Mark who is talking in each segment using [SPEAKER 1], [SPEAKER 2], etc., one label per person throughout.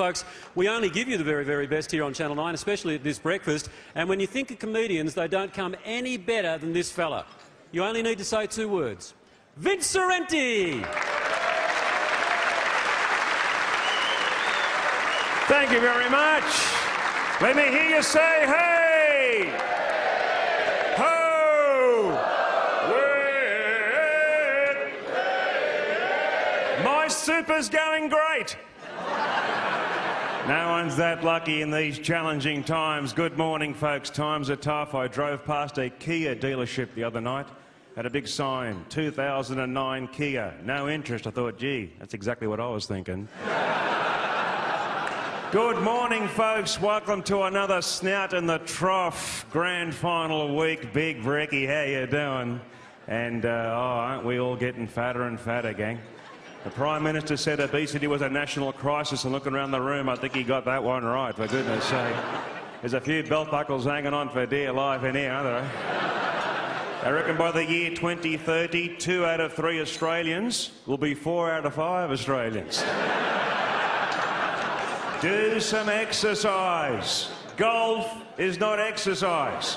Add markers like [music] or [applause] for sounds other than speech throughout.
[SPEAKER 1] folks, we only give you the very, very best here on Channel 9, especially at this breakfast. And when you think of comedians, they don't come any better than this fella. You only need to say two words. Vince Sorrenti!
[SPEAKER 2] Thank you very much. Let me hear you say, hey! Ho! Wait! My super's going great. No one's that lucky in these challenging times. Good morning, folks. Times are tough. I drove past a Kia dealership the other night. Had a big sign, 2009 Kia. No interest. I thought, gee, that's exactly what I was thinking. [laughs] Good morning, folks. Welcome to another Snout in the Trough grand final week. Big Brecky, how you doing? And, uh, oh, aren't we all getting fatter and fatter, gang? The Prime Minister said obesity was a national crisis, and looking around the room, I think he got that one right, for goodness sake. There's a few belt buckles hanging on for dear life in here, aren't there? I reckon by the year 2030, two out of three Australians will be four out of five Australians. Do some exercise. Golf is not exercise.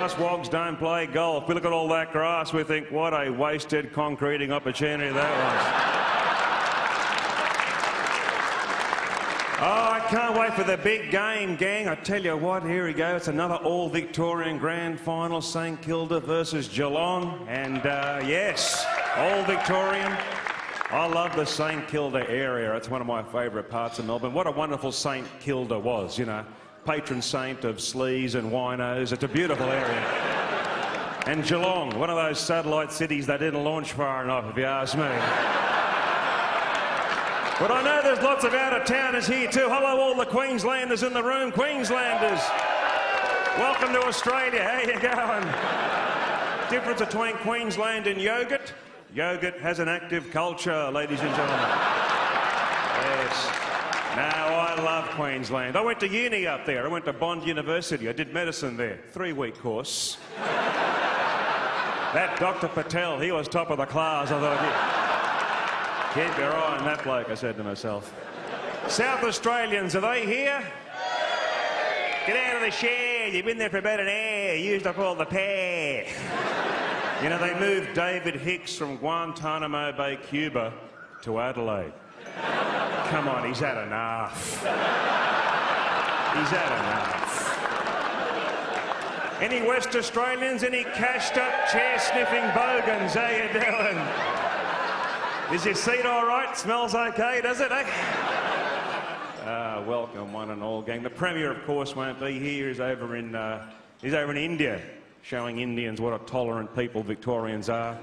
[SPEAKER 2] Us wogs don't play golf. We look at all that grass, we think, what a wasted concreting opportunity that was. Oh, I can't wait for the big game, gang. I tell you what, here we go. It's another all Victorian grand final, St Kilda versus Geelong. And uh, yes, all Victorian. I love the St Kilda area. It's one of my favourite parts of Melbourne. What a wonderful St Kilda was, you know. Patron saint of sleaze and winos. It's a beautiful area. And Geelong, one of those satellite cities they didn't launch far enough, if you ask me. But I know there's lots of out-of-towners here too. Hello, all the Queenslanders in the room. Queenslanders, welcome to Australia. How you going? Difference between Queensland and yogurt? Yogurt has an active culture, ladies and gentlemen. Yes. Now, I love Queensland. I went to uni up there. I went to Bond University. I did medicine there. Three-week course. [laughs] that Dr. Patel, he was top of the class. I thought, keep your eye on that bloke, I said to myself. South Australians, are they here? Get out of the shed. You've been there for about an hour. Used up all the pay. You know, they moved David Hicks from Guantanamo Bay, Cuba to Adelaide. Come on, he's had enough. He's had enough. Any West Australians? Any cashed up chair sniffing bogans? How you? Is your seat all right? Smells okay, does it, eh? Uh, welcome, one and all, gang. The Premier, of course, won't be here. He's over in, uh, he's over in India showing Indians what a tolerant people Victorians are.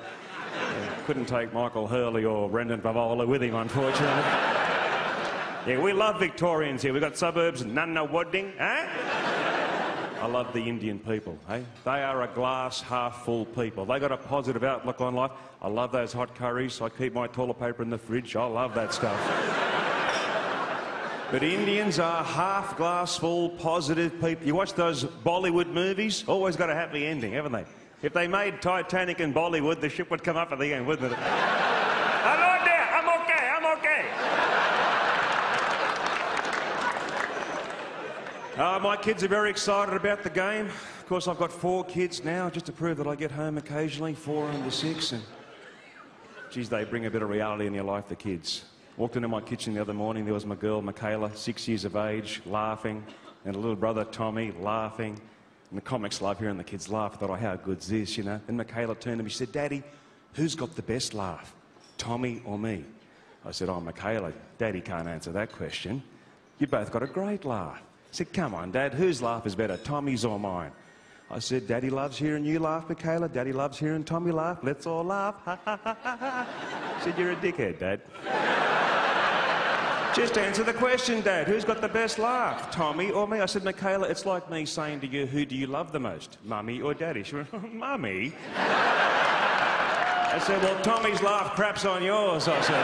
[SPEAKER 2] Yeah, couldn't take Michael Hurley or Brendan Fevola with him, unfortunately. Yeah, we love Victorians here. We've got suburbs, Nunawading, eh? I love the Indian people, eh? They are a glass half full people. They got a positive outlook on life. I love those hot curries. I keep my toilet paper in the fridge. I love that stuff. But Indians are half glass full, positive people. You watch those Bollywood movies, always got a happy ending, haven't they? If they made Titanic in Bollywood, the ship would come up at the end, wouldn't it? I'm on there, I'm okay, I'm okay. Uh, my kids are very excited about the game. Of course, I've got four kids now, just to prove that I get home occasionally, four under six, and geez, they bring a bit of reality in your life, the kids. Walked into my kitchen the other morning, there was my girl, Michaela, six years of age, laughing, and a little brother, Tommy, laughing. And the comics love hearing the kids laugh. I thought, oh, how good's this, you know? And Michaela turned to me, she said, Daddy, who's got the best laugh, Tommy or me? I said, oh, Michaela, Daddy can't answer that question. You both got a great laugh. Said, come on, Dad, whose laugh is better, Tommy's or mine? I said, Daddy loves hearing you laugh, Michaela. Daddy loves hearing Tommy laugh. Let's all laugh. [laughs] I said, you're a dickhead, Dad. [laughs] Just answer the question, Dad. Who's got the best laugh, Tommy or me? I said, Michaela, it's like me saying to you, who do you love the most, Mummy or Daddy? She went, [laughs] Mummy? I said, well, Tommy's laugh craps on yours, I said.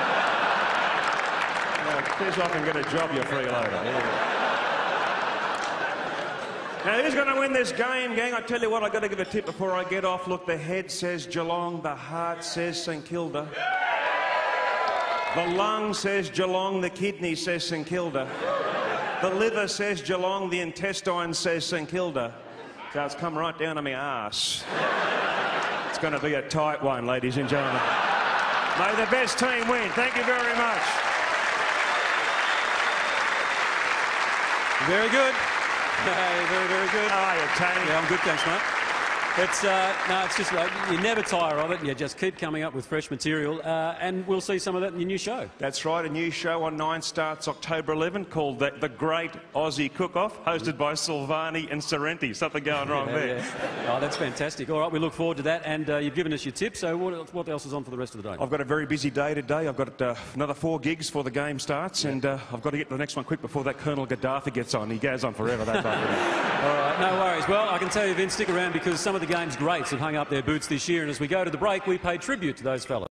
[SPEAKER 2] Well, see if I can get a job, you freeloader. Yeah. Now, who's going to win this game, gang? I tell you what, I've got to give a tip before I get off. Look, the head says Geelong, the heart says St Kilda. The lung says Geelong, the kidney says St Kilda. The liver says Geelong, the intestine says St Kilda. So it's come right down to my ass. It's going to be a tight one, ladies and gentlemen. May the best team win. Thank you very much.
[SPEAKER 1] Very good. Hey, very, very good.
[SPEAKER 2] How are you, Tony?
[SPEAKER 1] Yeah, I'm good, thanks, mate. It's uh, no, it's just like you never tire of it. You just keep coming up with fresh material, uh, and we'll see some of that in your new show.
[SPEAKER 2] That's right. A new show on Nine starts October 11 called the, the Great Aussie Cook-Off, hosted by Silvani and Sorrenti. Something going wrong
[SPEAKER 1] Yeah,
[SPEAKER 2] there.
[SPEAKER 1] yeah. Oh, that's fantastic. All right, we look forward to that, and uh, you've given us your tip, So what, what else is on for the rest of the day?
[SPEAKER 2] I've got a very busy day today. I've got uh, another four gigs before the game starts, and uh, I've got to get to the next one quick before that Colonel Gaddafi gets on. He goes on forever, that. [laughs]
[SPEAKER 1] All right, no worries. Well, I can tell you, Vince, stick around because some of the game's greats have hung up their boots this year, and as we go to the break, we pay tribute to those fellas.